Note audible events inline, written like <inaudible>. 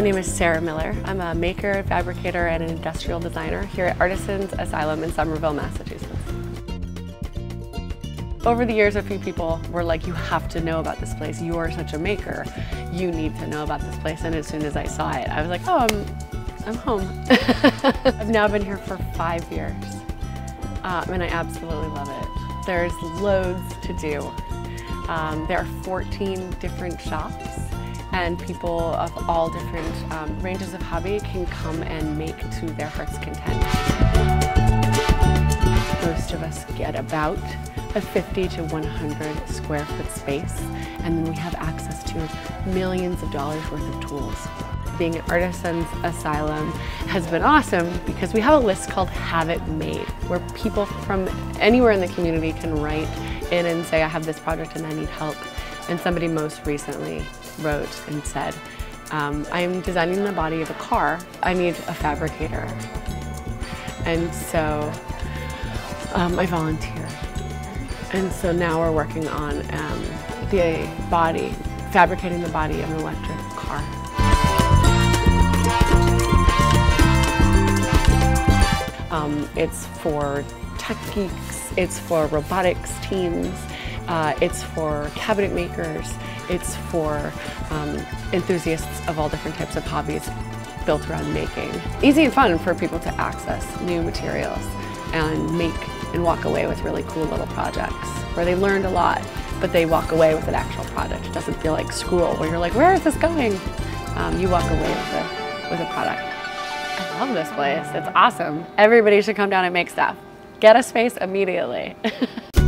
My name is Sarah Miller. I'm a maker, fabricator, and an industrial designer here at Artisans Asylum in Somerville, Massachusetts. Over the years, a few people were like, you have to know about this place. You are such a maker. You need to know about this place. And as soon as I saw it, I was like, oh, I'm, I'm home. <laughs> I've now been here for five years. Um, and I absolutely love it. There's loads to do. Um, there are 14 different shops and people of all different um, ranges of hobby can come and make to their heart's content. Most of us get about a 50 to 100 square foot space, and then we have access to millions of dollars worth of tools. Being at Artisans Asylum has been awesome because we have a list called Have It Made, where people from anywhere in the community can write in and say, I have this project and I need help. And somebody most recently wrote and said, um, I'm designing the body of a car. I need a fabricator. And so um, I volunteered. And so now we're working on um, the body, fabricating the body of an electric car. Um, it's for tech geeks, it's for robotics teams, uh, it's for cabinet makers, it's for um, enthusiasts of all different types of hobbies built around making. Easy and fun for people to access new materials and make and walk away with really cool little projects where they learned a lot, but they walk away with an actual project. It doesn't feel like school where you're like, where is this going? Um, you walk away with a, with a product. I love this place. It's awesome. Everybody should come down and make stuff. Get a space immediately. <laughs>